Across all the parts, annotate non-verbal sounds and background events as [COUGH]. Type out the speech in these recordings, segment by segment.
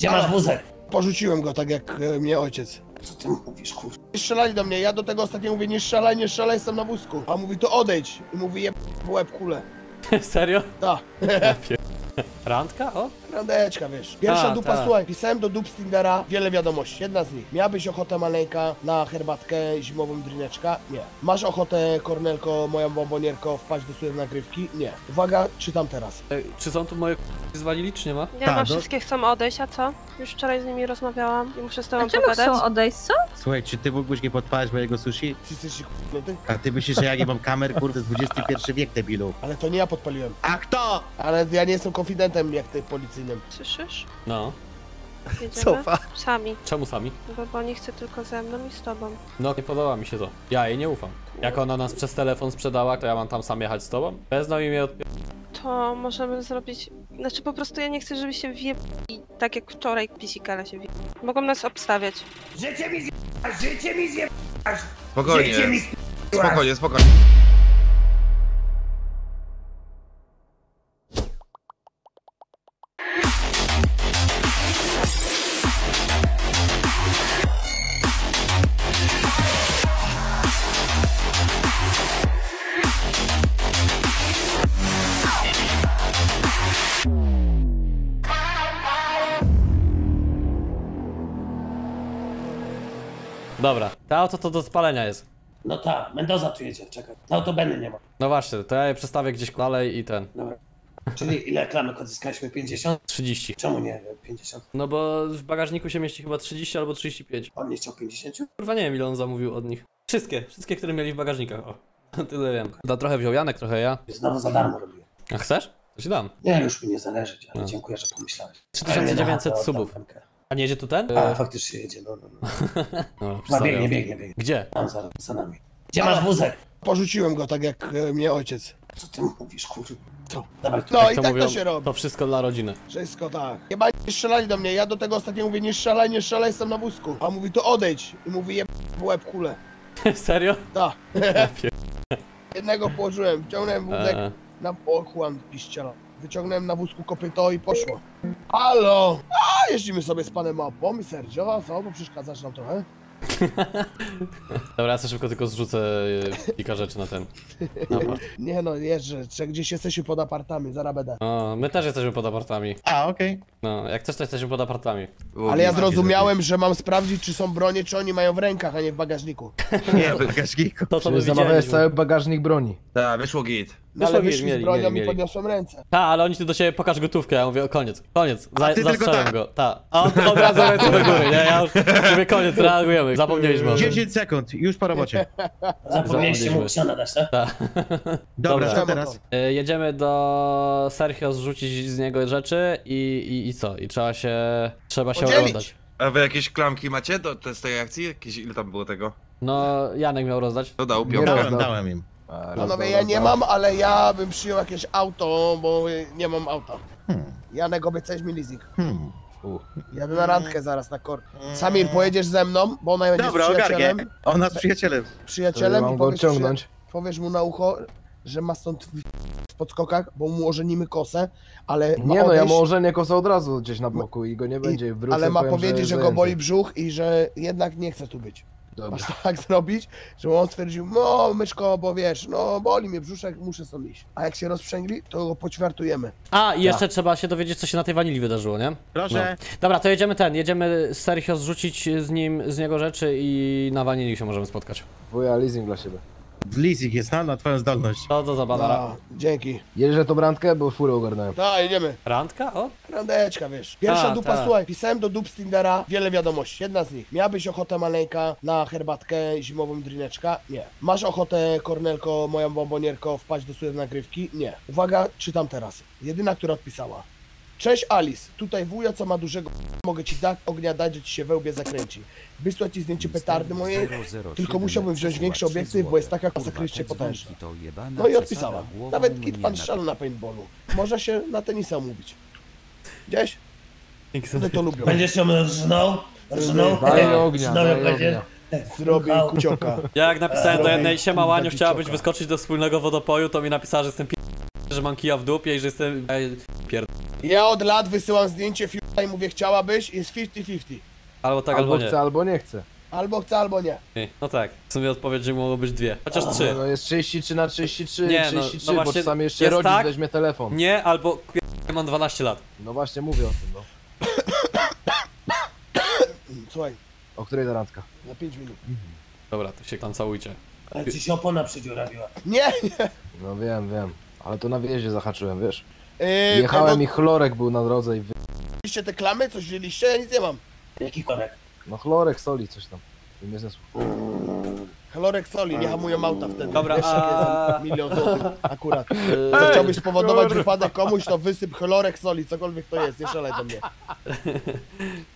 Gdzie masz wózek? Porzuciłem go tak jak e, mnie ojciec. Co ty mówisz, kurwa? Nie strzelali do mnie, ja do tego ostatnio mówię, nie strzelaj, nie strzelaj, jestem na wózku. A on mówi, to odejdź. I mówi, je w łeb kulę. [LAUGHS] Serio? Ta, [LAUGHS] Randka? O? Randeczka, wiesz. Pierwsza Ta, dupa, ta. słuchaj, pisałem do dup z Tindera wiele wiadomości. Jedna z nich. Miałabyś ochotę maleńka na herbatkę zimową drineczka? Nie. Masz ochotę, Kornelko, moja bombonierko, wpaść do swojej nagrywki? Nie. Uwaga, czytam teraz. Ej, czy są tu moje k- zwalili, czy nie ma? Nie, ma no. wszystkie chcą odejść, a co? Już wczoraj z nimi rozmawiałam i muszę z tobą A czemu pogadać. chcą odejść, co? Słuchaj, czy ty mógłbyś nie podpalać mojego sushi? Wszyscy jesteście k***nuty? A ty myślisz, że ja nie mam kamer? Kurde, jest XXI wiek, debilu. Ale to nie ja podpaliłem. A kto? Ale ja nie jestem konfidentem jak ty policyjnym. Słyszysz? No. Jedziemy? Sami, Czemu sami? bo, bo nie chcę tylko ze mną i z tobą. No, nie podoba mi się to. Ja jej nie ufam. Jak ona nas przez telefon sprzedała, to ja mam tam sam jechać z tobą? Wezmą i mnie od... To możemy zrobić... Znaczy po prostu ja nie chcę, żeby się wie... tak jak wczoraj pisikala się wie. Mogą nas obstawiać. Życie mi zje... Życie mi zje... Spokojnie, Życie mi spokojnie, spokojnie. To auto to do spalenia jest. No tak, Mendoza tu jedzie, czekaj. No to Benny nie ma. No właśnie, to ja je przestawię gdzieś dalej i ten. Dobra. Czyli ile klamek odzyskaliśmy? 50? 30. Czemu nie 50? No bo w bagażniku się mieści chyba 30 albo 35. On nie chciał 50? Kurwa nie wiem ile on zamówił od nich. Wszystkie, wszystkie, które mieli w bagażnikach, o. [LAUGHS] Tyle wiem. Da trochę wziął Janek, trochę ja. Znowu za darmo robię. A chcesz? To ci dam. Nie, już mi nie zależy, ale No. dziękuję, że pomyślałeś. 3900 Ale subów. A nie jedzie tu ten? A, faktycznie jedzie, no, no, no. [LAUGHS] no, Ma przedstawiam. biegnie, biegnie, biegnie. Gdzie? Tam za, za nami. Gdzie masz wózek? Porzuciłem go tak jak e, mnie ojciec. Co ty mówisz, kurwa? Co? Dawaj. No i to tak mówią, to się robi. To wszystko dla rodziny. Wszystko tak. Chyba nie strzelali do mnie, ja do tego ostatnio mówię, nie strzelaj, nie strzelaj, jestem na wózku. A on mówi, to odejdź. I mówi, je w łeb kulę. [LAUGHS] Serio? Ta. pier- [LAUGHS] Jednego położyłem, wciągnąłem wózek na pochłan piściela. Wyciągnąłem na wózku kopyto i poszło. Halo! A, jeździmy sobie z panem Małpą i Sergio, a co, bo przeszkadzasz nam trochę? [LAUGHS] dobra, ja sobie szybko tylko zrzucę e, kilka rzeczy na ten. [LAUGHS] Napad. Nie no, jeżdżę, czy gdzieś jesteśmy pod apartami, zaraz będę. O, my też jesteśmy pod apartami. A, okej. No, jak też to jesteśmy pod apartami. Ale ja zrozumiałem, że mam sprawdzić, czy są bronie, czy oni mają w rękach, a nie w bagażniku. [LAUGHS] Nie, w bagażniku. To co my zamawiałeś cały bagażnik broni. Tak, wyszło git. No, ale wyszli mieli, z bronią mieli, i mieli. podniosłem ręce. Ta, ale oni tu do siebie pokaż gotówkę, ja mówię o koniec, koniec, A Za, ty tylko zastrzelam tak. go, ta. A on od razu ręce do góry, nie, ja już mówię koniec, reagujemy, zapomnieliśmy o tym. 10 sekund, już po robocie. [LAUGHS] Zapomnieliście mu Zapomnieliśmy. ksiana dać, tak? Ta. Dobra, Dobra. co teraz? Y, Jedziemy do Sergio zrzucić z niego rzeczy i, i, i co? I trzeba się, trzeba się Podzielić. oglądać. A wy jakieś klamki macie do, do z tej akcji? Jakieś, ile tam było tego? No, Janek miał rozdać. To dał piątkę. Dałem, dałem im. Panowie, ja nie mam, ale ja bym przyjął jakieś auto, bo nie mam auta. Hmm. Janek, obiecałeś mi leasing. Hmm. Jadę na randkę zaraz na kort. Samir, pojedziesz ze mną, bo ona będzie Dobra, z ogarnię. przyjacielem, Ona z przyjacielem. przyjacielem mam i go powiesz, odciągnąć. Mu, powiesz mu na ucho, że ma stąd w podskokach, bo mu ożenimy kosę, ale Nie no, ja mu ożenię kosę od razu gdzieś na boku i go nie będzie. i, Wrócę, ale ma powiem, powiedzieć, że, go zajęty. boli brzuch i że jednak nie chce tu być. Dobra. Masz tak [LAUGHS] zrobić, że on stwierdził, no myszko, bo wiesz, no boli mnie brzuszek, muszę stąd iść. A jak się rozprzęgli, to go poćwiartujemy. A, i jeszcze trzeba się dowiedzieć, co się na tej wanili wydarzyło, nie? Proszę. No. Dobra, to jedziemy ten, jedziemy Sergio zrzucić z nim, z niego rzeczy i na wanili się możemy spotkać. Wuja, leasing dla siebie. Leasing jest na, na twoją zdolność. To do zabanara. No, dzięki. Jedziesz na tą brandkę, bo furę ogarnąłem. Tak, jedziemy. Randka? O? Randeczka, wiesz. Pierwsza Ta, dupa, ta. słuchaj, pisałem do dup z Tindera wiele wiadomości. Jedna z nich. Miałabyś ochotę maleńka na herbatkę zimową drineczka? Nie. Masz ochotę, Kornelko, moja bombonierko, wpaść do swojej nagrywki? Nie. Uwaga, czytam teraz. Jedyna, która odpisała. Cześć Alice, tutaj wuja, co ma dużego [LAUGHS] mogę ci dać ognia dać, że ci się wełbie zakręci. Wysłać ci zdjęcie petardy mojej, tylko musiałbym wziąć większy obiektyw, bo jest taka masakrycznie potężna. No i odpisała. Nawet kit pan strzela na paintballu. Można się na tenisa umówić. Gdzieś? One to lubią. Będziesz ją rżnął? Rżnął? Daj ognia, ognia. Zrobię kucioka. Ja jak napisałem do jednej siema Łaniu, chciałabyś wyskoczyć do wspólnego wodopoju, to mi napisała, że jestem pi... że mam kija w dupie i że jestem... Ej, Ja od lat wysyłam zdjęcie fiuta Tutaj mówię, chciałabyś, jest 50-50. Albo tak, albo albo nie. chce, albo nie chce. Albo chce, albo nie. No tak, w sumie odpowiedź, że mogło być dwie. Chociaż trzy. No jest 33 na 33, Nie, no, 33, no bo właśnie czasami jeszcze jest rodzic tak. weźmie telefon. Nie, albo k***a, mam 12 lat. No właśnie mówię o tym, no. [COUGHS] Słuchaj, O której ta randka? na 5 minut. Dobra, to się tam całujcie. Ale ci się opona przedziurawiła. Nie, nie. No wiem, wiem. Ale to na wjeździe zahaczyłem, wiesz. Yy, Jechałem i chlorek był na drodze i wy... Wzięliście te klamy? Coś wzięliście? Ja nic nie mam. Jaki korek? No chlorek, soli, coś tam. I mnie. Chlorek soli, nie hamują auta wtedy. Dobra, Wiesz, a- milion złotych akurat. [LAUGHS] Co chciałbyś spowodować wypadek komuś, to wysyp chlorek soli, cokolwiek to jest, nie szalej do mnie.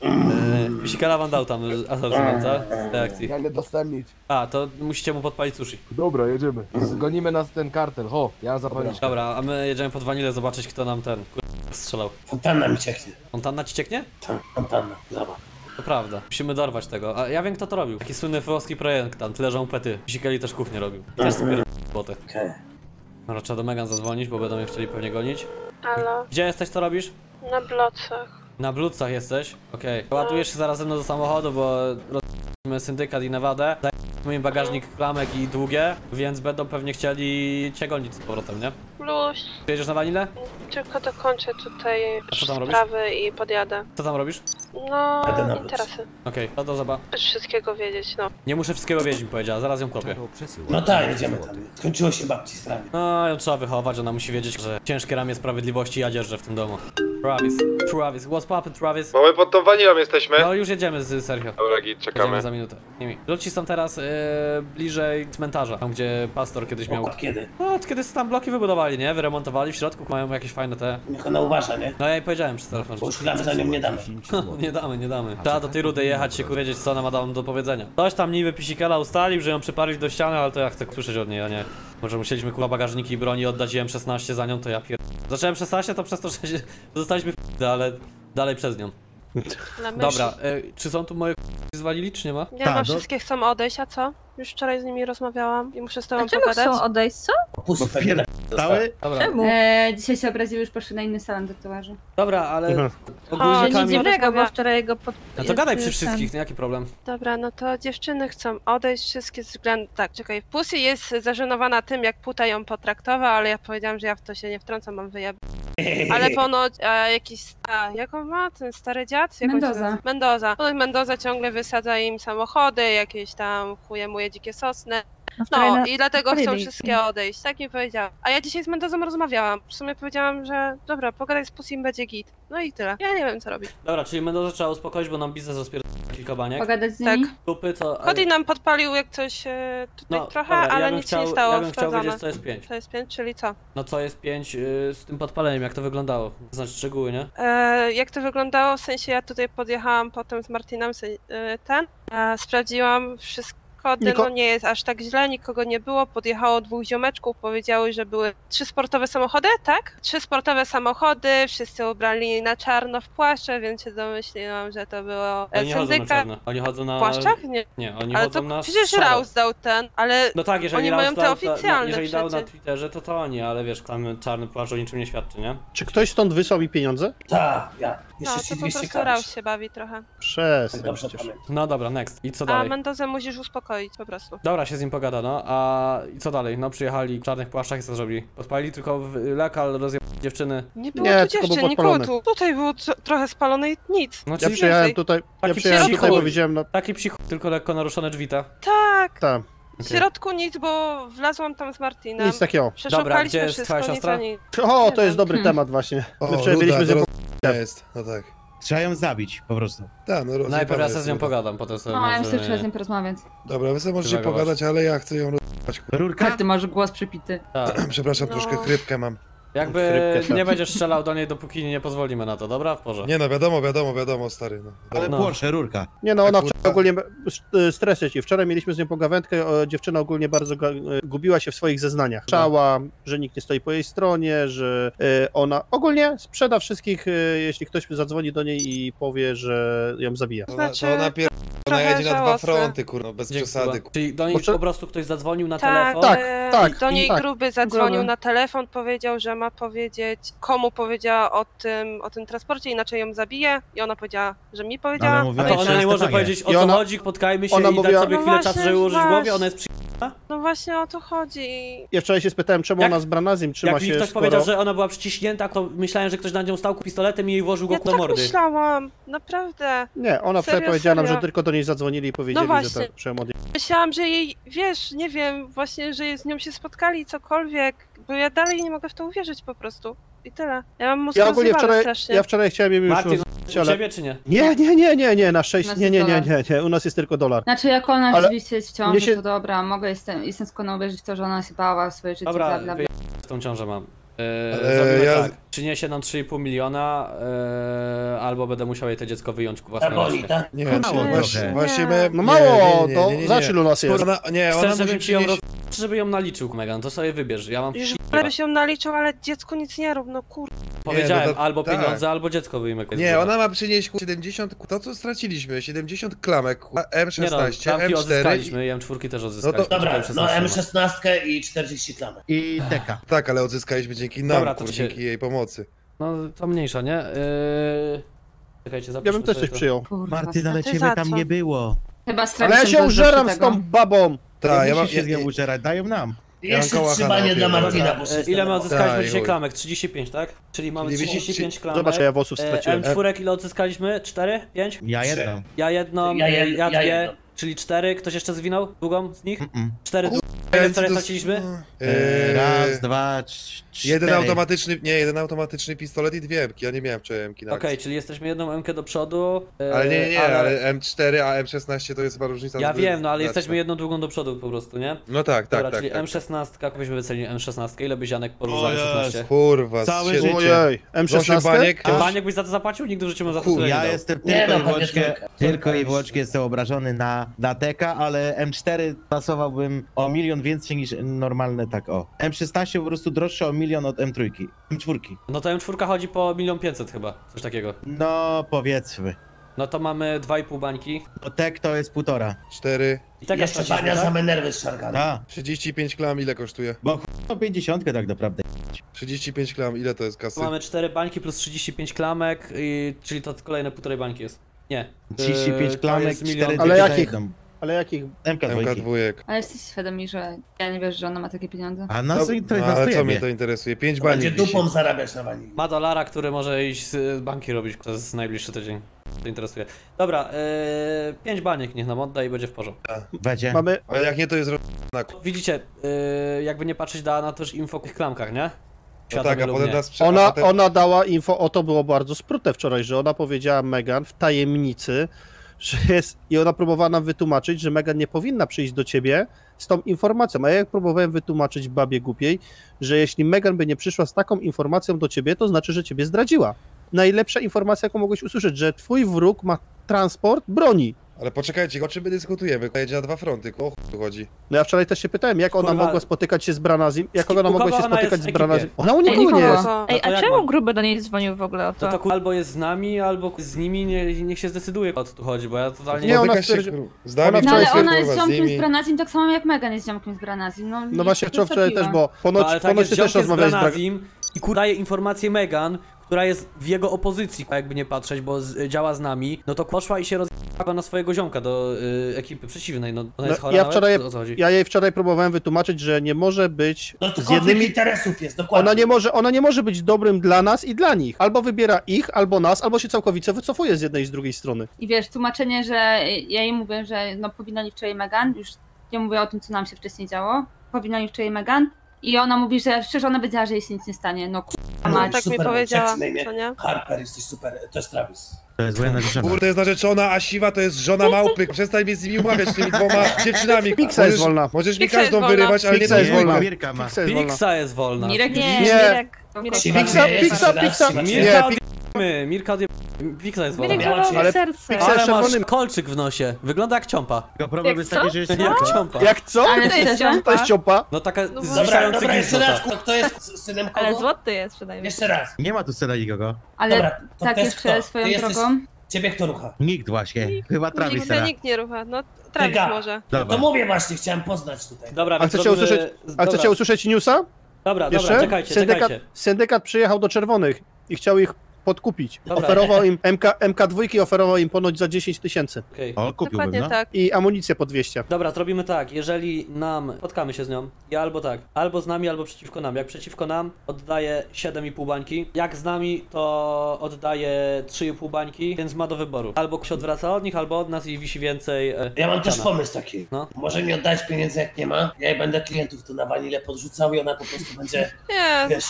[LAUGHS] yy, Pisikala wam dał tam asortyment, z tej akcji. Ja nie dostałem nic. A, to musicie mu podpalić sushi. Dobra, jedziemy. Zgonimy nas ten kartel, ho, ja zapalniczkę. Dobra, a my jedziemy pod wanilę zobaczyć, kto nam ten kur... strzelał. Fontanna mi cieknie. Fontanna ci cieknie? Tam, fontanna. Zobacz. To prawda. Musimy dorwać tego. A ja wiem, kto to robił. Taki słynny włoski projekt tam, tyle pety. Pisikali też kuchnię robił. Też sobie robotę. Okej. Dobra, trzeba do Megan zadzwonić, bo będą mnie chcieli pewnie gonić. Halo, Gdzie jesteś, co robisz? na blocach. Na bludcach jesteś? Okej. Ładujesz się zaraz ze mną do samochodu, bo rozmawiamy syndykat i Nevadę. Dajmy im bagażnik klamek i długie, więc będą pewnie chcieli cię gonić z powrotem, nie? Luś, Jedziesz na wanilę? tylko dokończę tutaj co tam robisz? sprawy i podjadę. Co tam robisz? No, Jadę na interesy. Okej, no to zobacz. Chcesz wszystkiego wiedzieć, no. Nie muszę wszystkiego wiedzieć, mi powiedziała, zaraz ją kopię. No tak, jedziemy tam. Skończyło się babci sprawie. No, ją trzeba wychować, ona musi wiedzieć, że ciężkie ramię sprawiedliwości ja dzierżę w tym domu. Travis, Travis, what's poppin' Travis? Bo my pod tą wanilą jesteśmy. No już jedziemy z Sergio. Dobra, git, Jedziemy czekamy. za minutę. Nimi. Ludzi są teraz e, bliżej cmentarza, tam gdzie pastor kiedyś miał. Od kiedy? No, od kiedy tam bloki wybudowali, nie? Wyremontowali w środku, mają jakieś fajne te. Niech ona uważa, nie? No ja jej powiedziałem przez telefon. Bo już klamy za nią nie damy. [LAUGHS] nie damy, nie damy. Trzeba do tej rudy jechać się wiedzieć co ona ma tam do powiedzenia. Ktoś tam niby pisikela ustalił, że ją przyparli do ściany, ale to ja chcę słyszeć od niej, a nie. Może musieliśmy kurwa bagażniki i broni oddać im 16 za nią, to ja pier... Zacząłem 16, to przez to, że się... zostaliśmy w ale dalej przez nią. Dobra, e, czy są tu moje zwalili, czy nie ma? Nie Ta, ma, no- wszystkie chcą odejść, a co? Już wczoraj z nimi rozmawiałam i muszę z tobą A czemu pogadać. chcą odejść, co? Bo pewnie na Stały? Dobra, Czemu? E, dzisiaj się obraziły, już poszły na inny salon tatuaży. dobra, ale ogólnie Chodź, Nic Kamil... dziwnego, bo wczoraj go pod... No to gadaj przy ten- wszystkich, no jaki problem? Dobra, no to dziewczyny chcą odejść wszystkie z względu... Tak, czekaj, Pussy jest zażenowana tym, jak Puta ją potraktował, ale ja powiedziałam, że ja w to się nie wtrącam, mam wyjeb... [LAUGHS] Ale ponoć e, jakiś... A, jak on ma? Ten stary dziad? Jak on się Mendoza. Mendoza. Ponoć Mendoza ciągle wysadza im samochody, jakieś tam chujemuje dzikie sosny. No, No i dlatego chcą wszystkie odejść, tak mi powiedziała. A ja dzisiaj z Mendozą rozmawiałam. W sumie powiedziałam, że dobra, pogadaj z Pussy będzie git. No i tyle. Ja nie wiem co robić. Dobra, czyli Mendoza trzeba uspokoić, bo nam biznes rozpierdolił kilka baniek. Pogadać z Tak. nimi? Dupy, co... Cody nam podpalił jak coś e, tutaj No, trochę, dobra, ale ja nic chciał, się nie stało. Ja bym chciał wiedzieć, co jest 5. To jest pięć, czyli co? No co jest 5 z tym podpaleniem, jak to wyglądało? Znaczy szczegóły, nie? E, jak to wyglądało? W sensie ja tutaj podjechałam potem z Martinem e, ten, e, sprawdziłam wszystko. Niko- No nie jest aż tak źle, nikogo nie było. Podjechało dwóch ziomeczków, powiedziały, że były trzy sportowe samochody, tak? Trzy sportowe samochody, wszyscy ubrali na czarno w płasze, więc się domyśliłam, że to było Oni nie chodzą na syndyka. czarno. Oni chodzą na... W płaszczach? Nie, Nie, oni ale chodzą to na przecież szaro. Raus dał ten, ale No tak, jeżeli Oni Raus mają te dał, to- oficjalne no, Jeżeli dał na przecież. Twitterze, to to oni, ale wiesz, tam czarny płaszcz o niczym nie świadczy, nie? Czy ktoś stąd wysłał mi pieniądze? Tak, ja. no, Jeszcze to ci po 200 prostu. Raus się bawi trochę. Tak przecież. pamiętam. No dobra, next. I co A dalej? Mendozę musisz uspokoić po prostu. Dobra, się z nim pogada, no. A i co dalej? No przyjechali w czarnych płaszczach i co zrobili? Podpalili tylko w lokal, rozjeb dziewczyny. Nie było Nie, tu tylko dziewczyn, nikogo tu. Tutaj było tro- trochę spalone i nic. No Ja czyli przyjechałem tutaj, ja Taki przyjechałem tutaj, bo widziałem na... taki psich, tylko lekko naruszone drzwi, ta. Tak, tam, w Okej. środku nic, bo wlazłam tam z Martinem. nic takiego. Dobra, Przeszukaliśmy gdzie jest wszystko, twoja nic siostra? O, to jest dobry Hmm. temat właśnie. O, My z nią... Ruda jest, no tak. Trzeba ją zabić, po prostu. Tak, no Najpierw ja sobie z nią pogadam, potem sobie No, ja myślę, że trzeba z nim porozmawiać. Dobra, wy sobie możecie pogadać, ale ja chcę ją kurwa. Rurka? Ty masz głos przypity. Tak. [CLEARS THROAT] Przepraszam, No. troszkę chrypkę mam. Jakby tak. nie będziesz strzelał do niej, dopóki nie pozwolimy na to, dobra? W porze. Nie no, wiadomo, wiadomo, wiadomo, stary, no. Ale No. Porsche, rurka. Nie no, ona kurwa. wczoraj ogólnie e, stres leci. Wczoraj mieliśmy z nią pogawędkę, o, dziewczyna ogólnie bardzo ga- e, gubiła się w swoich zeznaniach. Czała, że nikt nie stoi po jej stronie, że e, ona ogólnie sprzeda wszystkich, e, jeśli ktoś zadzwoni do niej i powie, że ją zabija. To, Znaczy- to ona pier... Ona trochę jedzie na dwa żałosne. fronty, kurwa, bez Dzięki, przesady. Kuba. Czyli do Może- po prostu ktoś zadzwonił na Tak, telefon? Tak, e, tak, Do niej tak. gruby zadzwonił Gruby. na telefon, powiedział, że ma powiedzieć, komu powiedziała o tym, o tym transporcie, inaczej ją zabije. I ona powiedziała, że mi powiedziała. Ale A mówiła to jeszcze ona nie może powiedzieć o I co ona- chodzi, spotkajmy się ona i mówiła- dać sobie No chwilę właśnie, czasu, żeby ułożyć w głowie, ona jest przy... No właśnie o to chodzi. Ja wczoraj się spytałem, czemu Jak- ona z Branazim trzyma Jak mi się ktoś skoro... powiedział, że ona była przyciśnięta, to myślałem, że ktoś nad nią stał pistoletem i jej włożył go Ja do tak mordy. myślałam, naprawdę. Nie, ona wczoraj Serio, powiedziała nam, że serio. tylko do niej zadzwonili i powiedzieli, No że właśnie. tak. Myślałam, że jej, wiesz, nie wiem, właśnie, że z nią się spotkali, cokolwiek, bo ja dalej nie mogę w to uwierzyć po prostu. I tyle. Ja mam mózg Ja ogólnie wczoraj, strasznie. ja wczoraj chciałem im już Martin, rozmawiać, u ciebie czy nie? Nie, nie, nie, nie, nie, na szczęście, nas nie, jest nie, nie, nie, nie, u nas jest tylko dolar. Znaczy jak ona Ale rzeczywiście jest w ciąży, się- to dobra, mogę, jestem, jestem skłonna uwierzyć w to, że ona się bała swoje życie, Dobra, bla, bla, tą ciążę mam. Eee, Ale zrobimy ja- tak, przyniesie nam 3,5 miliona, eee, albo będę musiał jej to dziecko wyjąć ku własnej Ta boli, ręce. tak? Nie, Mało nie, właśnie, właśnie my... No nie, mało, nie, nie, to nie, nie, za nie. ilu nas jest? Ona, nie, ona musi żebym ci ją roz... żeby ją naliczył, Megan, to sobie wybierz. Ja mam Już byś ją naliczył, ale dziecku nic nie rób, no kur... Powiedziałem, no to- albo tak. pieniądze, albo dziecko wyjmę. Nie, ona ma przynieść ku- 70, ku- to co straciliśmy, 70 klamek, ku- Nie no, M16, klamki M4 i... odzyskaliśmy, i M4 też odzyskaliśmy. Dobra, tylko no M16 ma. M16 i 40 klamek. I teka. Tak, ale odzyskaliśmy dzięki nam, Dobra, to dzięki jej pomocy. No to mniejsza, nie? Yy... Czekajcie, Ja zapiszmy bym też sobie coś to. przyjął. Kurwa, Martyn, ale ty ciebie za tam co? nie było. Chyba Ale ja się użeram z tą babą! Tak, ja mam... się z nią użerać, dają nam. Jeszcze trzymanie Hanna dla. Martina, bo E, Ile my odzyskaliśmy Tak, dzisiaj chuj. klamek? 35, tak? Czyli mamy Czyli 35 klamek. Zobacz, ja włosów E, straciłem. M4 ile odzyskaliśmy? 4? 5? Ja jedną. Ja jedną, Ja ja, jed- ja ja dwie, jedną. Czyli 4. Ktoś jeszcze zwinął długą z nich? Mm-mm. 4 Kur- Ile Ja wczoraj dos- straciliśmy? E, Eee, Raz, dwa, trz- cztery. Jeden automatyczny, nie, jeden automatyczny pistolet i dwie emki, ja nie miałem wczoraj emki na Okej, akcji. czyli jesteśmy jedną MK do przodu. e, Ale nie, nie, nie, ale M4, a M16 to jest chyba różnica. Ja zbyt wiem, no ale znaczna. jesteśmy jedną długą do przodu po prostu, nie? No tak, tak, Dobra, tak. czyli tak. M16, jak byśmy wycenili M16? Ile byś Janek porzucał za M16? Kurwa, Całe z siedem- życie. Ojej, Osiem M16? baniek, A- Baniek byś za to zapłacił? Nigdy w życiu mu za to Chuj, tyle nie Ja dał. jestem Nie, tylko no, i wyłącznie, powiedzmy, tylko i jest- wyłącznie jestem obrażony na, na teka, ale M4 pasowałbym o milion więcej niż normalne tak o. M16 po prostu droższe o milion od M3. M4. No to M4 chodzi po 1 500 chyba, coś takiego. No powiedzmy. No to mamy 2,5 bańki. Bo tek to jest półtora. Cztery, I tak Jeszcze straciliśmy, bania tak? za nerwy zszargane. A, 35 klam, ile kosztuje? bo ch- 50 tak naprawdę. 35 klam, ile to jest kasy? Tu mamy 4 bańki plus 35 klamek, i, czyli to kolejne półtorej bańki jest. Nie. 35 to klamek, jest milion. 4 Ale jakich? Ale jakich? MK2. MK2. Ale jesteś świadomi, że ja nie wiesz, że ona ma takie pieniądze. A nas, No, to, no, nas to ale co jebie. mnie to interesuje? 5 Będzie bani wisi. dupą zarabiać na wani. Ma dolara, który może iść z banki robić przez najbliższy tydzień. To interesuje. Dobra, yy, 5 baniek niech nam odda i będzie w porządku. Będzie. Mamy... A jak nie, to jest... Widzicie, yy, jakby nie patrzeć, dała na to też info o tych klamkach, nie? No tak, a potem nas prze... Ona, potem... ona dała info, o to było bardzo sprute wczoraj, że ona powiedziała Megan w tajemnicy, że jest, i ona próbowała nam wytłumaczyć, że Megan nie powinna przyjść do ciebie z tą informacją, a ja jak próbowałem wytłumaczyć babie głupiej, że jeśli Megan by nie przyszła z taką informacją do ciebie, to znaczy, że ciebie zdradziła. Najlepsza informacja, jaką mogłeś usłyszeć, że twój wróg ma transport broni. Ale poczekajcie, o czym my dyskutujemy? Jedzie na dwa fronty, o chuj tu chodzi. No ja wczoraj też się pytałem, jak ona Kurwa. mogła spotykać się z Branazim, jak ona kogo mogła się ona spotykać jest z w ekipie? Branazim. Ona u Ej, nikogo nie nikogo. jest. Co? Ej, a czemu gruby do niej dzwonił w ogóle o To, to albo jest z nami, albo z nimi, nie, niech się zdecyduje o co tu chodzi, bo ja totalnie Nie, ona się, stwierdzi- kur- z nami No wczoraj ale wczoraj ona jest kurwa, z ziomkiem z nimi. Branazim, tak samo jak Megan jest ziomkiem z Branazim. No, No właśnie, to wczoraj też, bo ponoć, No, ale tak ponoć jest ty też ziomkiem z rozmawiałeś z Bra- Branazim i ku- daje informację Megan, która jest w jego opozycji, jakby nie patrzeć, bo z, działa z nami, no to poszła i się rozjechała na swojego ziomka do y, ekipy przeciwnej, no ona No, jest chora ja nawet? wczoraj, O co chodzi? ja jej wczoraj próbowałem wytłumaczyć, że nie może być No to z konflikt jednymi... interesów jest, dokładnie. Ona nie, może, ona nie może być dobrym dla nas i dla nich. Albo wybiera ich, albo nas, albo się całkowicie wycofuje z jednej i z drugiej strony. I wiesz, tłumaczenie, że ja jej mówię, że no powinna nie wczoraj Megan, już nie mówię o tym, co nam się wcześniej działo, powinna nie wczoraj Megan i ona mówi, że szczerze ona powiedziała, że jej się nic nie stanie, no k***a No. Tak mi powiedziała, co nie? Harper, jesteś super, to jest Travis. To jest wojenna narzeczona. Kurde, jest narzeczona, a siwa to jest żona małpy. Przestań mnie z nimi umawiać, tymi dwoma [LAUGHS] dziewczynami. Piksa jest wolna. Możesz mi każdą wyrywać, ale nie Piksa jest wolna. Mirka ma. Piksa jest wolna. Mirek Nie. Mirek. Piksa. siwa Nie, Mirka odjebmy, Mirka odjebmy. Piksa jest wolna. Ci- mi serce. Piksa- Ale masz kolczyk w nosie. Wygląda jak ciąpa. Tylko problem Jak jest co? taki, że jest [LAUGHS] Jak ciąpa. Jak co? Ale To jest szczerze, To jest ciopa. No taka No Dobra, zwisający dobra, jeszcze raz, kto jest s- synem kogo? Ale złoty jest przynajmniej. Jeszcze raz. Nie ma tu scena nikogo. ale Dobra, to tak to jest jeszcze kto? swoją Ty jesteś- drogą. Ciebie kto rucha? Nikt właśnie. Chyba Travis Nikt, teraz. nikt nie rucha. No, Travis Tyga. może. No to Dobra. mówię właśnie, chciałem poznać tutaj. Dobra, A więc chcecie robimy- usłyszeć, a dobra, chcecie usłyszeć newsa? Dobra, Jeszcze? dobra, czekajcie, syndykat, czekajcie. syndykat przyjechał do czerwonych i chciał ich podkupić. Dobra. Oferował im MK, MK2 oferował im ponoć za 10 tysięcy. Okej. O, kupiłbym, Dokładnie no. tak. I amunicję po 200. Dobra, zrobimy tak, jeżeli nam, spotkamy się z nią, ja albo tak, albo z nami, albo przeciwko nam. Jak przeciwko nam, oddaję 7,5 bańki, jak z nami, to oddaję 3,5 bańki, więc ma do wyboru. Albo się odwraca od nich, albo od nas i wisi więcej. e, Ja mam też ściana. pomysł taki. No. Może mi oddać pieniędzy jak nie ma. Ja jej będę klientów tu na wanilę podrzucał i ona po prostu będzie, Nie, wiesz,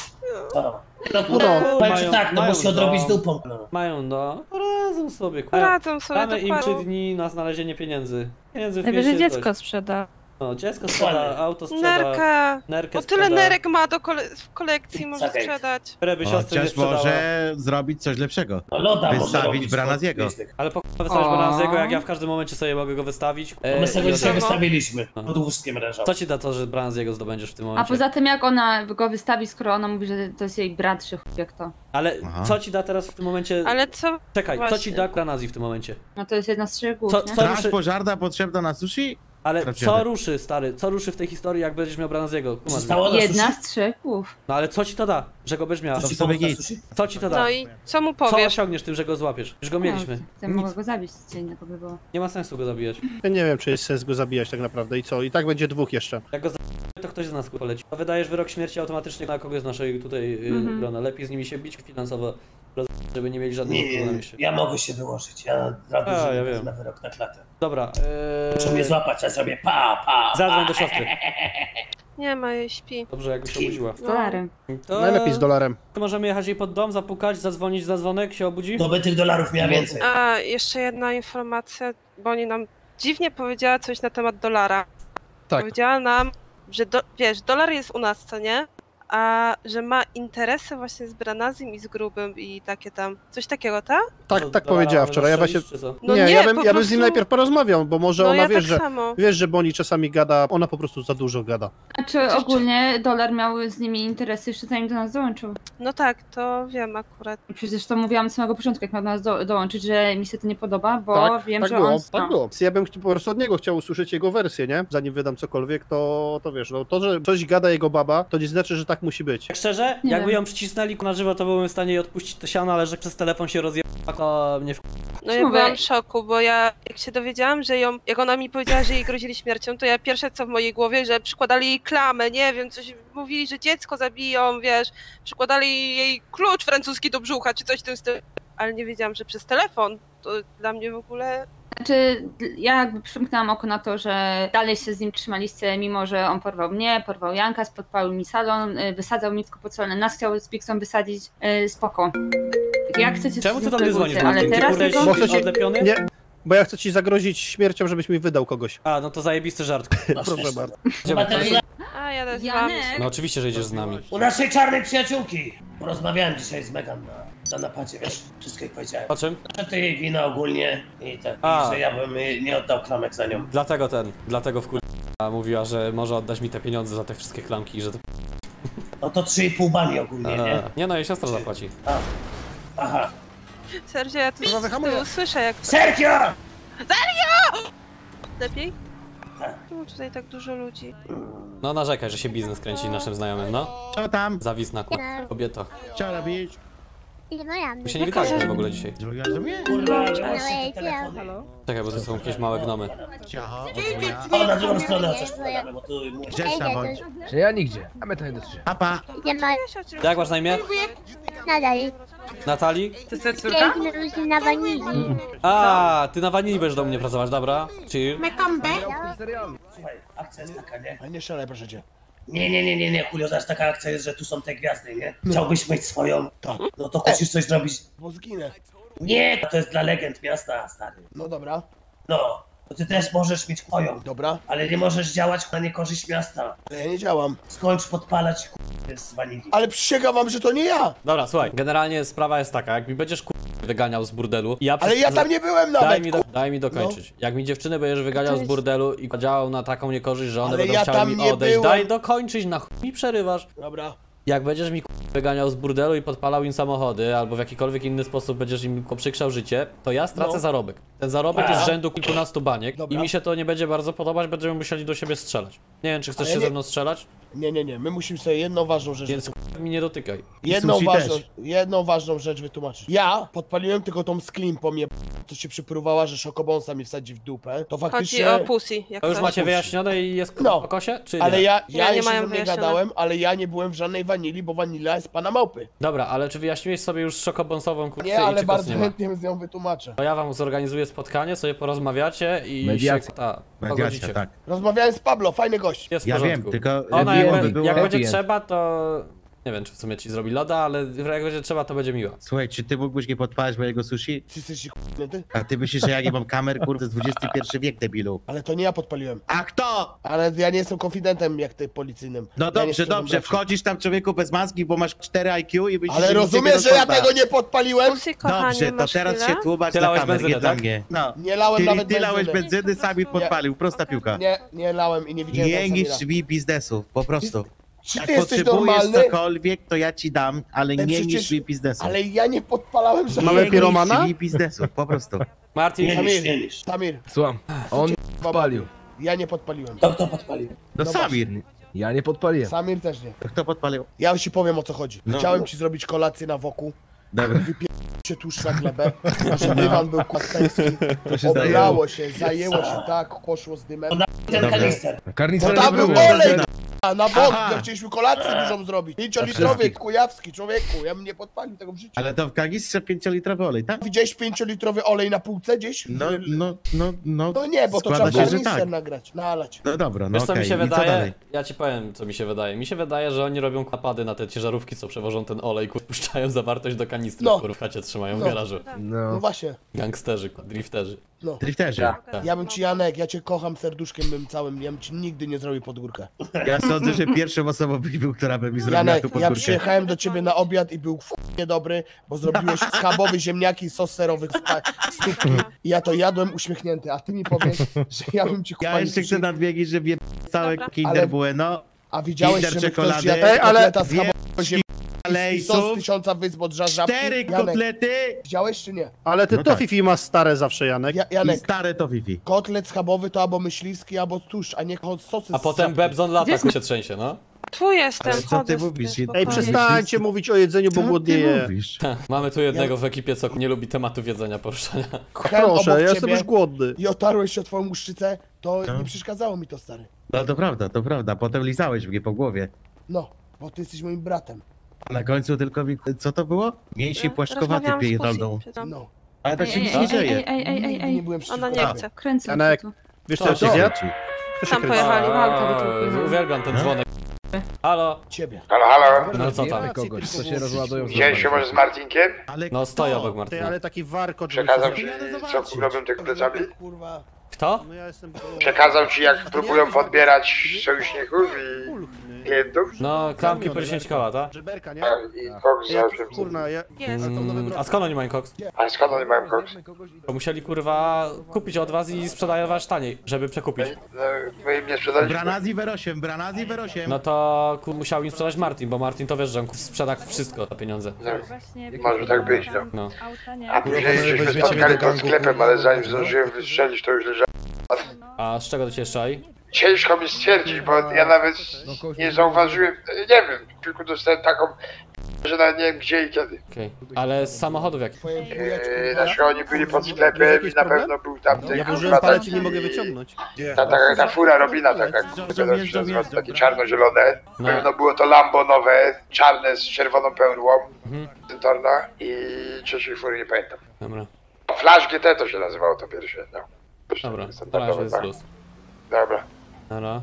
to. No, No, no, mają- tak, no musi odrobić do- dupą. No. Mają, no, poradzą sobie, kurwa. poradzą sobie Damy im 3 dokładnie. dni na znalezienie pieniędzy. Pieniędzy w Najwyżej dziecko sprzeda. No, dziecko sprzeda, auto sprzeda, Nerka. nerkę Bo tyle sprzeda, nerek ma do kole w kolekcji, może sprzedać. które by siostry nie Chociaż sprzedała. może zrobić coś lepszego. No loda może Wystawić robić. Branaziego. po- Ale po chuj wystawić O. Baraziego, jak ja w każdym momencie sobie mogę go wystawić. E, my i sobie od- dzisiaj wystawiliśmy. Aha. Pod łóżkiem leżał. Co ci da to, że Baraziego zdobędziesz w tym A momencie? poza tym jak ona go wystawi, skoro ona mówi, że to jest jej brat, czy chuj jak to. Ale Aha. co ci da teraz w tym momencie... Ale co? Czekaj, co ci właśnie. da Branazji w tym momencie? No to jest jedna z trzech głów, Co- nie? co- Straż pożarna potrzebna na sushi? Ale Trafiony. co ruszy, stary? Co ruszy w tej historii, jak będziesz miał Branaziego? Zostało na Jedna z trzech głów. No ale co ci to da, że go będziesz miał? To To ci sushi? Co ci to da? No i co mu Co powiesz? osiągniesz tym, że go złapiesz? Już go mieliśmy. No, to Nic. mogę go zabić, co innego by było. Nie ma sensu go zabijać. Ja nie wiem, czy jest sens go zabijać tak naprawdę i co. I tak będzie dwóch jeszcze. Jak go to ktoś z nas poleci. To wydajesz wyrok śmierci automatycznie na kogoś z naszej tutaj grona. Lepiej z nimi się bić finansowo, żeby nie mieli żadnych problemów ja mogę się wyłożyć. Ja rady, A, że ja wezmę wyrok na klatę. Dobra, Muszę mnie yy... złapać, ja zrobię pa, pa, Zadzwoń pa. do siostry. [LAUGHS] Nie ma jej śpi. Dobrze, jakby się obudziła. Z dolarem. To Najlepiej z dolarem. Możemy jechać jej pod dom, zapukać, zadzwonić za dzwonek, się obudzi? To by tych dolarów miała więcej. A, jeszcze jedna informacja, bo oni nam dziwnie powiedziała coś na temat dolara. Tak. Powiedziała nam, że do, wiesz, dolar jest u nas, co nie? A że ma interesy właśnie z Branazim i z Grubym i takie tam. Coś takiego, tak? Tak, Co, tak powiedziała wczoraj. Ja właśnie. czy? No nie, nie, ja bym, ja bym z nim prostu- najpierw porozmawiał, bo może No ona ja wiesz, tak że. samo. Wiesz, że Boni czasami gada, ona po prostu za dużo gada. Znaczy ogólnie dolar miał z nimi interesy jeszcze zanim do nas dołączył. No tak, to wiem akurat. Przecież to mówiłam od samego początku, jak miał do nas do, dołączyć, że mi się to nie podoba, bo tak, wiem, tak że było, on... tak no. było. Ja bym po prostu od niego chciał usłyszeć jego wersję, nie? Zanim wydam cokolwiek, to, to wiesz, no to, że coś gada jego baba, to nie znaczy, że tak musi być. Tak szczerze, Nie jakby wiem. ją przycisnęli na żywo, to byłem w stanie jej odpuścić to siano, ale że przez telefon się rozjebała, to mnie w... No ja byłam w szoku, bo ja jak się dowiedziałam, że ją, jak ona mi powiedziała, że jej grozili śmiercią, to ja pierwsze co w mojej głowie, że przykładali jej klamę, nie wiem, coś mówili, że dziecko zabiją, wiesz, przykładali jej klucz francuski do brzucha, czy coś w tym stylu. Ale nie wiedziałam, że przez telefon. To dla mnie w ogóle... Znaczy, ja jakby przymknęłam oko na to, że dalej się z nim trzymaliście, mimo że on porwał mnie, porwał Janka, podpalił mi salon, y, wysadzał mi tylko pod solę, nas chciał z Pixą wysadzić, y, spoko. Jak chcecie Czemu ty to do mnie dzwonisz? ale teraz tego... Bo chcecie- odlepiony? Nie, bo ja chcę ci zagrozić śmiercią, żebyś mi wydał kogoś. A, no to zajebisty żart. [LAUGHS] Proszę bardzo. A, wami. Janek! No oczywiście, że idziesz z nami. U naszej czarnej przyjaciółki. Porozmawiałem dzisiaj z Megan na, na napadzie, wiesz? Wszystko jej powiedziałem. O czym? Że to jej wina ogólnie i tak, A. i że ja bym jej nie oddał klamek za nią. Dlatego ten, dlatego w mówiła, że może oddać mi te pieniądze za te wszystkie klamki i że to... No to 3,5 bani ogólnie, nie? Eee, nie no, jej siostra zapłaci. Aha. Sergio, ja tu tyłu słyszę jak Sergio! lepiej. Tak. Czemu tutaj tak dużo ludzi? No narzekaj, że się biznes kręci naszym znajomym, no. Co tam? Zawis na kur... kobieto. Co robić? My się nie witaliśmy w ogóle dzisiaj. Dzwoniłaś do mnie? Kurwa, telefony. Czekaj, bo to są jakieś małe gnomy. Ciacho, odwoja. O, na drugą stronę chociaż pogadamy, bo tu mówię. Grzeczna bądź. Że ja nigdzie. A my to nie dotrzymamy. Papa. Ja Jak masz na imię? Nadal. Natalii? Piękny różny na wanilii. A, ty na wanili będziesz do mnie pracować, dobra? Chill. Słuchaj, akcja jest taka, nie? A nie strzelaj, proszę cię. Nie, nie, nie, nie, nie, Julio, zaś taka akcja jest, że tu są te gwiazdy, nie? Chciałbyś mieć swoją, Tak. no to musisz coś zrobić. Bo zginę. Nie, to jest dla legend miasta, stary. No dobra, No, to ty też możesz mieć swoją, dobra. ale nie możesz działać na niekorzyść miasta. Ale ja nie działam. Skończ podpalać k***y z wanilii. Ale przysięgam wam, że to nie ja. Dobra, słuchaj, generalnie sprawa jest taka, jak mi będziesz kur... wyganiał z burdelu i ja Ale ja tam nie byłem nawet. Daj mi, do, daj mi dokończyć. Jak mi dziewczyny będziesz wyganiał z burdelu i działał na taką niekorzyść, że one Ale będą ja chciały tam mi odejść, byłem. daj dokończyć, na chuj mi przerywasz. Dobra. Jak będziesz mi wyganiał z burdelu i podpalał im samochody, albo w jakikolwiek inny sposób będziesz im poprzykrzał życie, to ja stracę No. zarobek. Ten zarobek jest rzędu kilkunastu baniek Dobra. i mi się to nie będzie bardzo podobać, będziemy musieli do siebie strzelać. Nie wiem, czy chcesz Ale się nie- ze mną strzelać, Nie, nie, nie, my musimy sobie jedną ważną rzecz więc k***a, mi nie dotykaj. Jedną sushi ważną, też. jedną ważną rzecz wytłumaczyć. Ja podpaliłem tylko tą sklimpą, mnie co się przypróbowała, że szokobąsa mi wsadzi w dupę. To Chodzi faktycznie... o pussy, jak To już coś. macie wyjaśnione i jest No. no. kosie, czy nie? Ale ja, Nie, ja nie jeszcze mają wyjaśnione. gadałem, ale ja nie byłem w żadnej wanili, bo wanila jest pana małpy. Dobra, ale czy wyjaśniłeś sobie już szokobonsową kurczę Nie, i ale czy bardzo nie ma? chętnie z nią wytłumaczę. To ja wam zorganizuję spotkanie, sobie porozmawiacie i Mediacja. się ta, Mediacja, pogodzicie. tak. Rozmawiałem z Pablo, fajny gość. Jest w Ja porządku. wiem, tylko Ona jak, będzie trzeba, to... Nie wiem, czy w sumie ci zrobi loda, ale jak będzie trzeba, to będzie miła. Słuchaj, czy ty mógłbyś nie podpalać mojego sushi? Ty jesteś k***nięty? A ty myślisz, że ja nie mam kamer, kurde, to jest XXI wiek, debilu. Ale to nie ja podpaliłem. A kto? Ale ja nie jestem konfidentem jak ty policyjnym. No ja dobrze, dobrze, wchodzisz tam człowieku bez maski, bo masz 4 IQ i myślisz, Ale że rozumiesz, że ja tego nie podpaliłem? Pussy, kochanie, Dobrze, to teraz chwilę? się tłumacz Ty na kamer, nie tak? mnie. No. Nie lałem Czyli nawet ty lałeś benzyny. benzyny, Samir podpalił, prosta piłka. Nie, nie lałem i nie widziałem Nie niż drzwi biznesu, po prostu. Czy Jak ty jesteś potrzebujesz normalny? cokolwiek, to ja ci dam, ale nie przecież- drzwi biznesu. Ale ja nie podpalałem żadnego. Mamy Nie piromana? niż drzwi biznesu, po prostu. [LAUGHS] Martin, Nie niż. Samir, Słucham, on podpalił. ja nie podpaliłem. To kto podpalił? No No Samir, Ja nie podpaliłem. Samir też nie. to kto podpalił? Ja już ci powiem o co chodzi. No. Chciałem ci zrobić kolację na wokół, Dobra. się tłuszcz na glebę, że dywan był kłasterski, To się oblało się, zajęło się tak, poszło z dymem. Ten Dobra. kanister. Karnicera tam nie był było. olej a na wodkę, Aha. chcieliśmy kolację dużą zrobić. Pięciolitrowy wszystkich. kujawski, człowieku, ja bym nie podpalił tego w życiu. Ale to w kanistrze 5-litrowy olej, tak? Widziałeś pięciolitrowy olej na półce gdzieś? No, no, no, no. No nie, bo to trzeba się, że kanister tak. nagrać, nalać. No dobra, no wiesz co okej, mi się i co wydaje? dalej? Ja ci powiem, co mi się wydaje. Mi się wydaje, że oni robią napady na te ciężarówki, co przewożą ten olej, kur- puszczają zawartość do kanistry, No. no. w chacie trzymają w No. garażu. No No. właśnie, Gangsterzy, drifterzy. no. Drifterzy. Ja bym ci, Janek, ja cię kocham serduszkiem bym całym, ja bym ci nigdy nie zrobił pod górkę. Ja sądzę, że [LAUGHS] pierwszą osobą byś był, która by mi zrobiła Janek, tu ja podgórkę. przyjechałem do ciebie na obiad i był niedobry, bo zrobiłeś [LAUGHS] schabowy ziemniaki, sos serowy z stópki i ja to jadłem uśmiechnięty, a ty mi powiesz, [LAUGHS] że ja bym ci Ja jeszcze chcę nadbiegi, że wie całe. Kinder Ale- Bueno, A widziałeś, Kinder żeby ktoś czekolady. jadł ale z schabowego ziemniaka i sos tysiąca wysp od żażabki? cztery kotlety widziałeś czy nie? Ale ty No to tak. Fifi masz stare zawsze, Janek. Ja, i Janek, stare to Fifi. kotlet schabowy to albo myśliwski, albo tłuszcz, a nie sosy A potem. Bebzon lata, się trzęsie, no. Tu jestem, Ale co ty mówisz? Ej, przestańcie mówić o jedzeniu, bo głodnieje. mówisz? Mamy tu jednego w ekipie, co nie lubi tematów jedzenia, poruszania. Proszę, ja jestem już głodny. I otarłeś się o twoją muszczycę, to No. nie przeszkadzało mi to, stary. No to prawda, to prawda. Potem lizałeś mnie po głowie. No, bo ty jesteś moim bratem. A na końcu tylko mi... Co to było? Mięsień płaszczkowaty pierdolną. No. Ale tak się nic nie ej, dzieje. ej, ej, ej, ej, Ona nie tobie. chce. Kręcę Janek. się tu. Wiesz Co, co? zjadł? Się Tam pojechali. Walka. Uwielbiam ten No. dzwonek. Halo? Ciebie. Halo, halo. No co tam? kogoś, co się rozładują. Widziałeś się może z Martinkiem? Ale No stoję obok Ty, Martina. ale taki warkot. Przekazał ci, co robią te plecami? Kurwa. Kto? No. Przekazał ci, jak próbują podbierać sojuszników i klientów? No, klamki po 10 koła, tak? Żeberka, nie? A, I koks za Ja, 800. kurna, ja... Jest. Mm, a skąd oni mają koks? A skąd oni mają koks? Bo musieli kurwa kupić od was i sprzedawać taniej, żeby przekupić. No, my im nie sprzedaliśmy. Branazi Werosiem, Branazi Werosiem. No to ku- musiał im sprzedać Martin, bo Martin to wiesz, że on sprzeda wszystko za pieniądze. No. Może tak być, no. No. A później żeśmy spotkali pod sklepem, ale zanim zdążyłem wystrzelić, to już leżało. A z czego do ciebie szczaj? Ciężko mi stwierdzić, bo ja nawet nie zauważyłem, nie wiem, tylko dostałem taką, że nawet nie wiem gdzie i kiedy. Okej. Ale z samochodów jak? Bujeczki. Eee, Znaczy oni byli pod sklepem i na pewno był tam ten Ja kurwa użyłem palec i nie mogę wyciągnąć. Ta, ta, ta fura Robina taka, która się nazywa, takie czarno-zielone. No. Pewno było to Lambo nowe, czarne z czerwoną perłą, Mhm. Centorna i trzeciej fury nie pamiętam. Dobra, Flash GT to się nazywało to pierwsze, no. To dobra, jest tak. luz. Dobra, Dobra.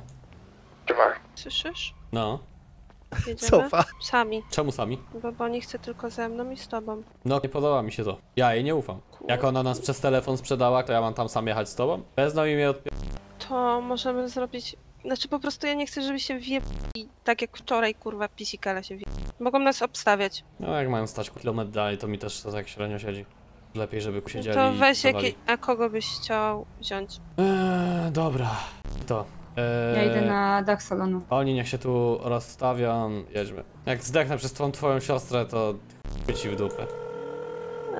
trzymaj. Słyszysz? No. Jedziemy? Cofa. Sami. Czemu sami? Bo, bo nie chcę tylko ze mną i z tobą. No, nie podoba mi się to. Ja jej nie ufam. Jak ona nas przez telefon sprzedała, to ja mam tam sam jechać z tobą? Wezmą i mnie odpi... To możemy zrobić... Znaczy po prostu ja nie chcę, żeby się wie... Tak jak wczoraj, kurwa, pisikala się wie. Mogą nas obstawiać. No, jak mają stać kilometr dalej, to mi też to tak średnio siedzi. Lepiej, żeby siedzieli To i weź dawali. jakie... A kogo byś chciał wziąć? Eee, dobra. To. Eee, Ja idę na dach salonu. Oni niech się tu rozstawią, jedźmy. Jak zdechnę przez tą twoją siostrę, to chuj ci w dupę.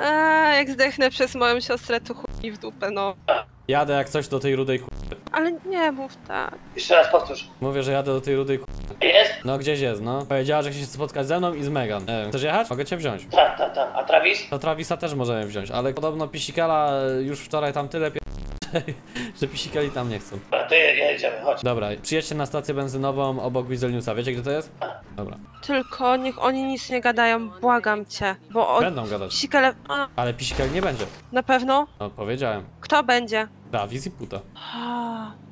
A, jak zdechnę przez moją siostrę, to chuj w dupę, no. Jadę jak coś do tej rudej chuj. Ale nie mów tak. Jeszcze raz powtórz. Mówię, że jadę do tej rudej chuj. Jest? No gdzieś jest, no. Powiedziała, że chce się spotkać ze mną i z Megan. Wiem, chcesz jechać? Mogę cię wziąć. Tak, tak, tak. A Travis? To Travisa też możemy wziąć, ale podobno Pisikala już wczoraj tam tyle. [LAUGHS] że Pisikali tam nie chcą. Dobra, to je- jedziemy, chodź. Dobra, przyjedźcie na stację benzynową obok Wieselniusa. Wiecie gdzie to jest? Dobra. Tylko niech oni nic nie gadają, błagam cię. Bo on... Będą gadać. Sikele... A, Ale Pisikali nie będzie. na pewno? No powiedziałem. Kto będzie? Travis i Puta.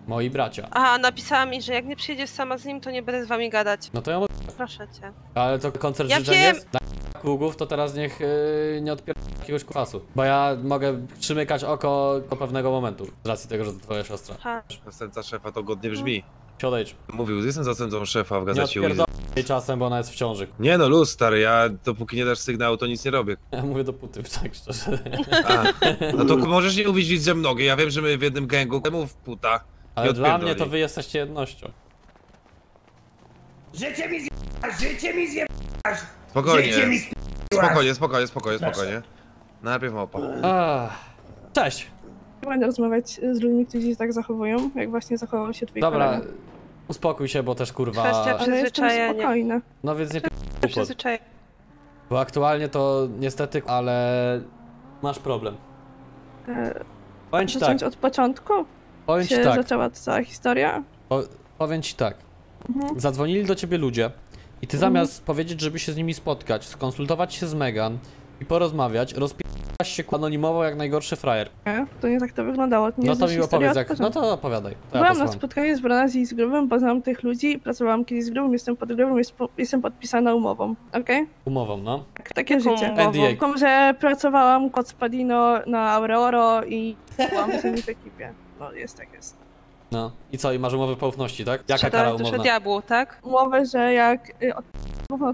Moi bracia. A, napisała mi, że jak nie przyjedziesz sama z nim, to nie będę z wami gadać. No to ja Proszę cię. Ale to koncert Ja życzeń wiem. jest? Na kługów to teraz niech yy, nie odpier... jakiegoś kwasu. Bo ja mogę przymykać oko do pewnego momentu. Z racji tego, że to twoja siostra. Ha. Zastępca szefa to godnie brzmi. Siodejcz. Mówił, jestem zastępcą szefa w Nie gazecie Weasel. jej czasem, bo ona jest w ciąży. Nie no, luz stary, ja dopóki nie dasz sygnału, to nic nie robię. [LAUGHS] Ja mówię do Puty, tak szczerze. A, no to możesz nie mówić nic ze mnogie, ja wiem, że my w jednym gęgu, mów puta. Ale dla mnie to wy jesteście jednością. Życie mi zjebasz, życie mi zjebasz! Spokojnie, Życie mi spokojnie, spokojnie, spokojnie, spokojnie. Najpierw małpa. Cześć. Nie będę rozmawiać z ludźmi, którzy się tak zachowują, jak właśnie zachował się twój Dobra, kolega. uspokój się, bo też kurwa... Kwestia Ale jestem przyzwyczajenia. spokojna. No więc nie p*** głupot. Przyzwyczajenia. Bo aktualnie to niestety, ale... Masz problem. E, Powiem ci tak, zacząć od początku powiem ci się tak, zaczęła ta cała historia. po, powiem ci tak. Mhm. Zadzwonili do ciebie ludzie i ty Mhm. zamiast powiedzieć, żeby się z nimi spotkać, skonsultować się z Megan i porozmawiać, rozpierasz się anonimowo jak najgorszy frajer. Nie, To nie tak to wyglądało. To nie No to mi opowiedz jak... No to opowiadaj. To ja Byłam na posłucham. spotkaniu z Branazji i z Grubem, poznałam tych ludzi, pracowałam kiedyś z Grubem, jestem pod Grubem, jest, po- jestem podpisana umową, okej? Umową, no. Tak, takie Jaką życie. NDA. Tylko, że pracowałam kod Spadino na Aureoro i byłam z nimi w ekipie. No jest tak jest. No. I co, i masz umowę poufności, tak? Jaka Sprzedałeś kara umowna? diabłu, tak? Umowę, że jak y, od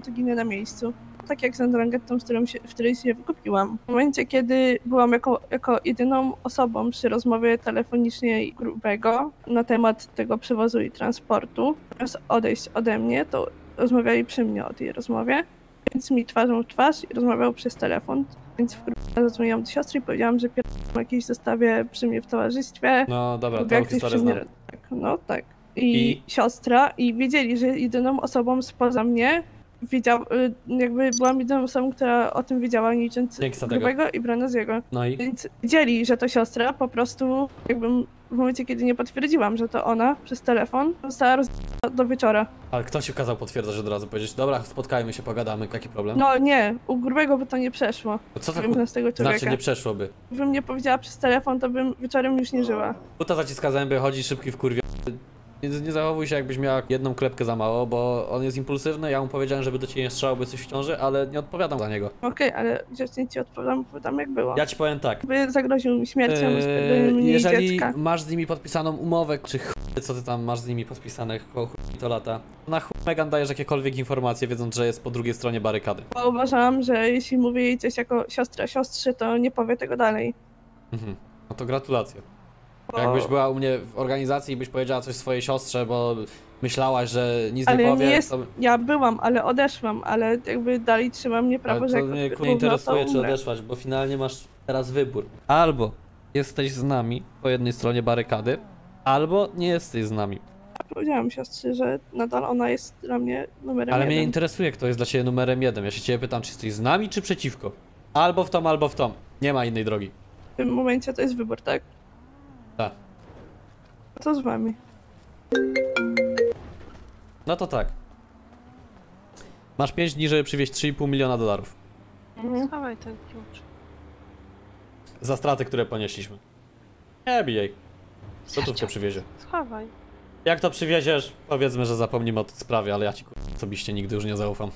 to ginę na miejscu. Tak jak z Andrangettą, z którą się, w której się wykupiłam. W momencie, kiedy byłam jako, jako jedyną osobą przy rozmowie telefonicznej grubego na temat tego przewozu i transportu, zamiast odejść ode mnie, to rozmawiali przy mnie o tej rozmowie, więc mi twarzą w twarz i rozmawiał przez telefon. Więc zadzwoniłam do siostry i powiedziałam, że pierdolę jakieś zostawię przy mnie w towarzystwie. No dobra, historię przy mnie-. Tak, no tak. I, I? siostra, i wiedzieli, że jedyną osobą spoza mnie wiedział, y, jakby byłam jedyną osobą, która o tym wiedziała, tego. Grubego i Branaziego. No i? Więc wiedzieli, że to siostra, po prostu jakbym w momencie, kiedy nie potwierdziłam, że to ona przez telefon, została roz... do wieczora. Ale kto ci kazał potwierdzać od razu? Powiedzieć, dobra, spotkajmy się, pogadamy, jaki problem? No nie, u Grubego by to nie przeszło. Co z tego człowieka. znaczy nie przeszłoby? Gdybym nie powiedziała przez telefon, to bym wieczorem już nie żyła. Puta zaciska zęby, chodzi szybki w kurwie. Nie, nie zachowuj się jakbyś miała jedną klepkę za mało, bo on jest impulsywny, ja mu powiedziałem, żeby do ciebie nie strzelał, bo jesteś w ciąży, ale nie odpowiadam za niego. Okej, ale grzecznie ci odpowiadam, opowiadam jak było. Ja ci powiem tak. By zagroził mi śmiercią, Eee, jeżeli dziecka. masz z nimi podpisaną umowę, czy chuj, co ty tam masz z nimi podpisane, chuj to lata, na chuj Megan dajesz jakiekolwiek informacje, wiedząc, że jest po drugiej stronie barykady. Bo uważałam, że jeśli mówię jej coś jako siostra siostrze, to nie powie tego dalej. Mhm. No to gratulacje. Jakbyś była u mnie w organizacji i byś powiedziała coś swojej siostrze, bo myślałaś, że nic Ale nie nie powie, jest, to... ja byłam, ale odeszłam, ale jakby dalej trzyma mnie prawo, Ale że to mnie nie interesuje, to czy odeszłaś, bo finalnie masz teraz wybór. Albo jesteś z nami po jednej stronie barykady, albo nie jesteś z nami. Powiedziałam siostrze, że nadal ona jest dla mnie numerem Ale mnie jeden. interesuje, kto jest dla ciebie numerem jeden. Ja się ciebie pytam, czy jesteś z nami, czy przeciwko. Albo w tom, albo w tom. Nie ma innej drogi. W tym momencie to jest wybór, tak? Tak. To z wami. No to tak. Masz 5 dni, żeby przywieźć 3,5 miliona dolarów. Mhm. Schowaj ten klucz. Za straty, które ponieśliśmy. Nie bijej. Gotówkę przywiezie. Schowaj. Jak to przywieziesz, powiedzmy, że zapomnimy o tej sprawie, ale ja ci osobiście nigdy już nie zaufam.